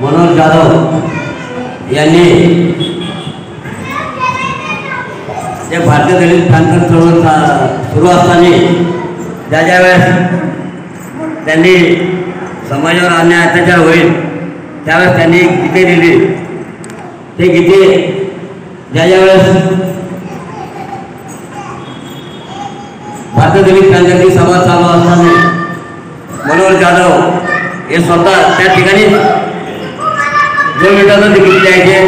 मनोज जाधव यांनी जे भारतीय दलित क्रांती चळवळ सुरू असताना ज्या ज्या वेळेस त्यांनी समाजावर अन्याय अत्याचार होईल त्यावेळेस त्यांनी गीते दिली ते गीते ज्या ज्या वेळेस भारतीय दलित क्रांती सभा चालू असताना मनोहर जाधव हे स्वतः दोन मिनिटाचं ते गीत द्यायचे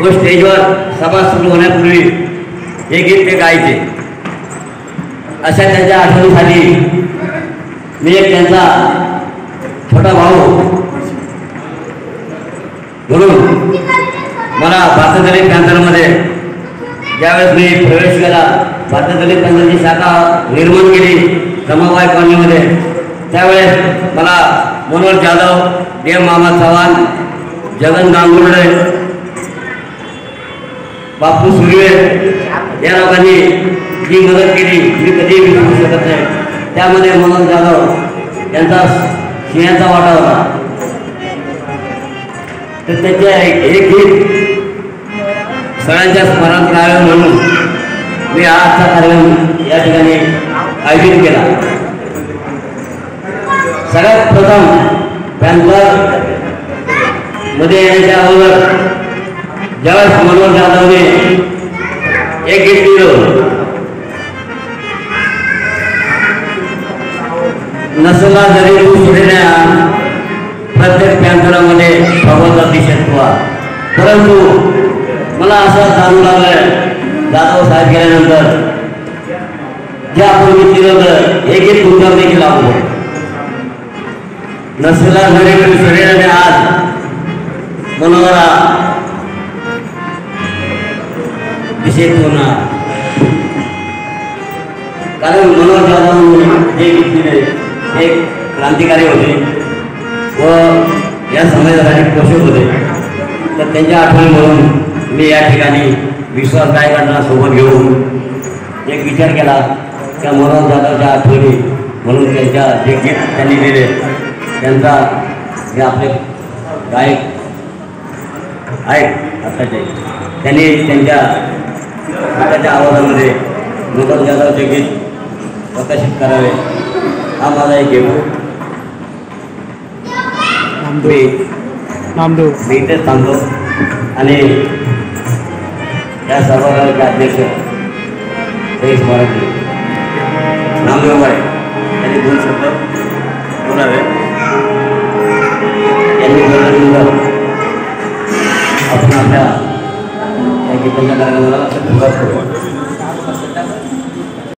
व स्टेजवर सभा सुरू होण्यापूर्वी हे गीत ते गायचे. अशा त्यांच्या आठवणीसाठी मी एक छोटा भाऊ म्हणून मला भारतीय दलित ज्यावेळेस मी प्रवेश केला भारतीय दलित कॅन्सरची शाखा निर्माण केली रमाबाई कॉलनीमध्ये. त्यावेळेस मला मनोहर जाधव डी एम मामा चव्हाण जगन गांगुर्डे बापू सुर्वे या लोकांनी जी मदत केली. मी कधीही विसरू शकत नाही. त्यामध्ये मनोहर जाधव यांचा सिंहाचा वाटा होता. तर त्याचे एक गीत सगळ्यांच्या स्मरणात राहावे म्हणून मी आजचा कार्यक्रम या आयोजित केला. सगळ्यात प्रथम मध्ये येण्याच्या अगोदर ज्यावेळेस मनोहर जाधवने एक गीत दिलं नसला जरी तू सुटण्या प्रत्येक पॅन्थरामध्ये भगवत दिशत्वा परंतु मला असं जाणू लागलं जाधव साहेब गेल्यानंतर. जे आपण गीत दिलं होतं हे गीत तुमच्यावर देखील लागू होतं. नसला जरी आज मनोहरा दिशेत होणार. कारण मनोहर जाधव जे दिले हे क्रांतिकारी होते व या समाजासाठी पोषक होते, तर त्यांच्या आठवणी म्हणून मी या ठिकाणी विश्वास गायकांना सोबत घेऊन एक विचार केला त्या मनोहर जाधवच्या आठवणी म्हणून त्यांच्या जे गीत त्यांनी दिले त्यांचा जे आपले गायक आहेत आताचे त्यांनी त्यांच्या स्वतःच्या आवाजामध्ये मनोहर जाधवचे गीत प्रकाशित करावे. हा माझा एक हेतू. मी मी इथेच थांबतो आणि या सभागृहाचे अध्यक्ष जयेश मराठी नामदेव बाळे यांनी दोन शब्द बोलावे यांनी आपण आपल्या या गीताच्या कार्यक्रमाला सुरुवात करू